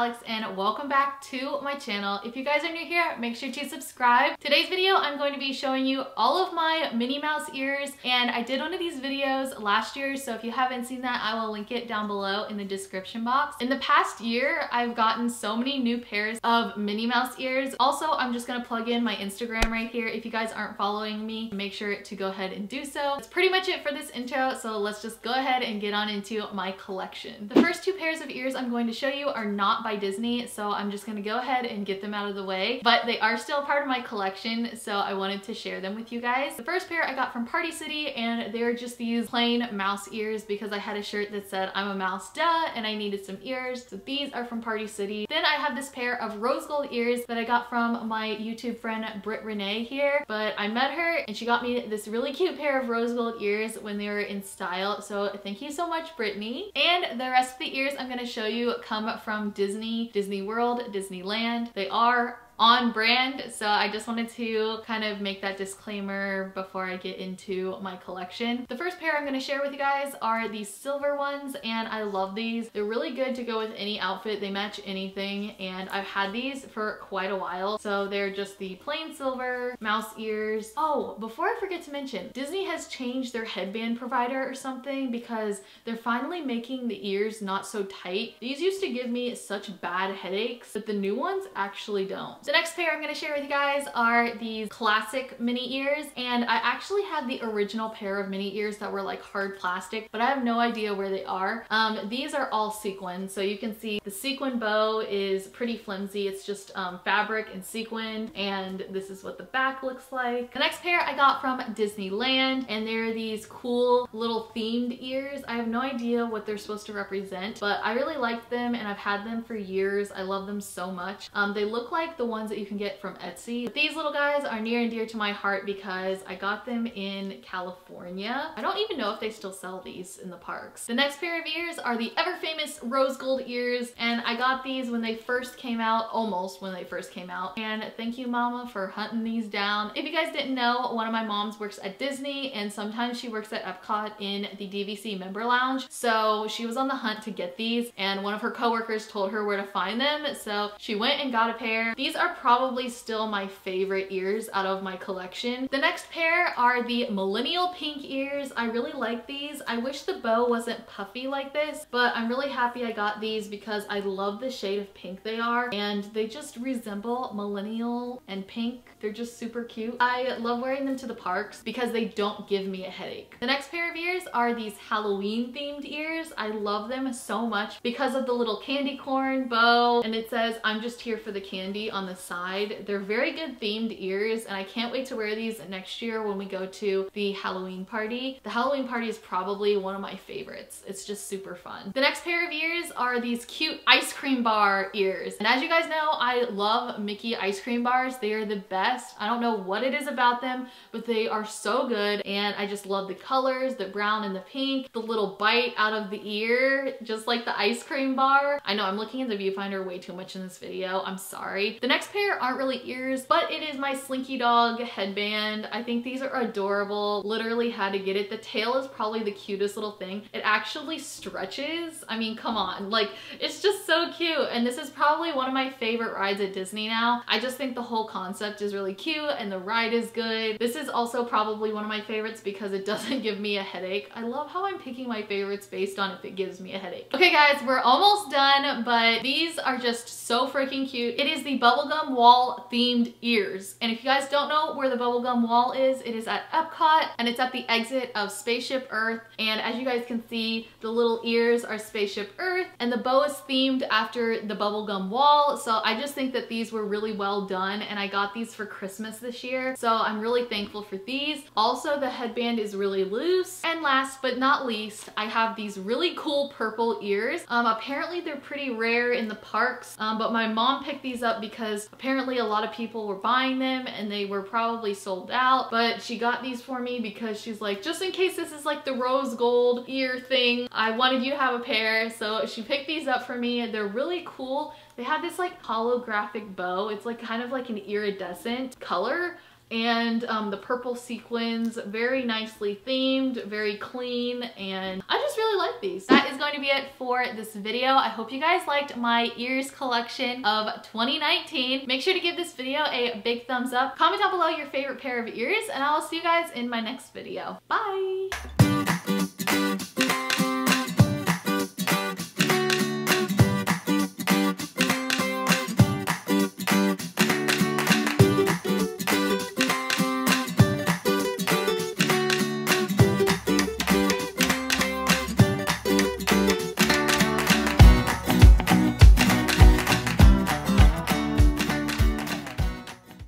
Alex and welcome back to my channel. If you guys are new here, make sure to subscribe. Today's video, I'm going to be showing you all of my Minnie Mouse ears and I did one of these videos last year, so if you haven't seen that, I will link it down below in the description box. In the past year, I've gotten so many new pairs of Minnie Mouse ears. Also, I'm just gonna plug in my Instagram right here. If you guys aren't following me, make sure to go ahead and do so. That's pretty much it for this intro, so let's just go ahead and get on into my collection. The first two pairs of ears I'm going to show you are not by Disney, so I'm just gonna go ahead and get them out of the way, but they are still part of my collection, so I wanted to share them with you guys. The first pair I got from Party City, and they're just these plain mouse ears because I had a shirt that said I'm a mouse duh, and I needed some ears, so these are from Party City. Then I have this pair of rose gold ears that I got from my YouTube friend Britt Renee here, but I met her and she got me this really cute pair of rose gold ears when they were in style, so thank you so much Brittany. And the rest of the ears I'm gonna show you come from Disney, Disney Disney World, Disneyland. They are on brand. So I just wanted to kind of make that disclaimer before I get into my collection. The first pair I'm gonna share with you guys are these silver ones and I love these. They're really good to go with any outfit. They match anything and I've had these for quite a while. So they're just the plain silver mouse ears. Oh, before I forget to mention, Disney has changed their headband provider or something because they're finally making the ears not so tight. These used to give me such bad headaches, but the new ones actually don't. The next pair I'm gonna share with you guys are these classic Minnie ears and I actually had the original pair of Minnie ears that were like hard plastic but I have no idea where they are. Um, these are all sequin so you can see the sequin bow is pretty flimsy. It's just um, fabric and sequin and this is what the back looks like. The next pair I got from Disneyland and they're these cool little themed ears. I have no idea what they're supposed to represent but I really like them and I've had them for years. I love them so much. Um, they look like the ones ones that you can get from Etsy. These little guys are near and dear to my heart because I got them in California. I don't even know if they still sell these in the parks. The next pair of ears are the ever famous rose gold ears and I got these when they first came out, almost when they first came out. And thank you mama for hunting these down. If you guys didn't know, one of my moms works at Disney and sometimes she works at Epcot in the DVC member lounge. So she was on the hunt to get these and one of her coworkers told her where to find them. So she went and got a pair. These are probably still my favorite ears out of my collection. The next pair are the Millennial Pink ears. I really like these. I wish the bow wasn't puffy like this, but I'm really happy I got these because I love the shade of pink they are and they just resemble millennial and pink. They're just super cute. I love wearing them to the parks because they don't give me a headache. The next pair of ears are these Halloween themed ears. I love them so much because of the little candy corn bow and it says I'm just here for the candy on the side. They're very good themed ears and I can't wait to wear these next year when we go to the Halloween party. The Halloween party is probably one of my favorites. It's just super fun. The next pair of ears are these cute ice cream bar ears. And as you guys know, I love Mickey ice cream bars. They are the best. I don't know what it is about them, but they are so good. And I just love the colors, the brown and the pink, the little bite out of the ear, just like the ice cream bar. I know I'm looking at the viewfinder way too much in this video. I'm sorry. The next pair aren't really ears, but it is my Slinky Dog headband. I think these are adorable. Literally had to get it. The tail is probably the cutest little thing. It actually stretches. I mean, come on. Like, it's just so cute. And this is probably one of my favorite rides at Disney now. I just think the whole concept is really cute and the ride is good. This is also probably one of my favorites because it doesn't give me a headache. I love how I'm picking my favorites based on if it gives me a headache. Okay guys, we're almost done, but these are just so freaking cute. It is the bubblegum bubblegum wall themed ears. And if you guys don't know where the bubblegum wall is, it is at Epcot and it's at the exit of Spaceship Earth. And as you guys can see, the little ears are Spaceship Earth and the bow is themed after the bubblegum wall. So I just think that these were really well done and I got these for Christmas this year. So I'm really thankful for these. Also, the headband is really loose. And last but not least, I have these really cool purple ears. Um, apparently they're pretty rare in the parks, um, but my mom picked these up because apparently a lot of people were buying them and they were probably sold out, but she got these for me because she's like, just in case this is like the rose gold ear thing, I wanted you to have a pair. So she picked these up for me. They're really cool. They have this like holographic bow. It's like kind of like an iridescent color and um, the purple sequins, very nicely themed, very clean, and I just really like these. That is going to be it for this video. I hope you guys liked my ears collection of 2019. Make sure to give this video a big thumbs up. Comment down below your favorite pair of ears, and I'll see you guys in my next video. Bye!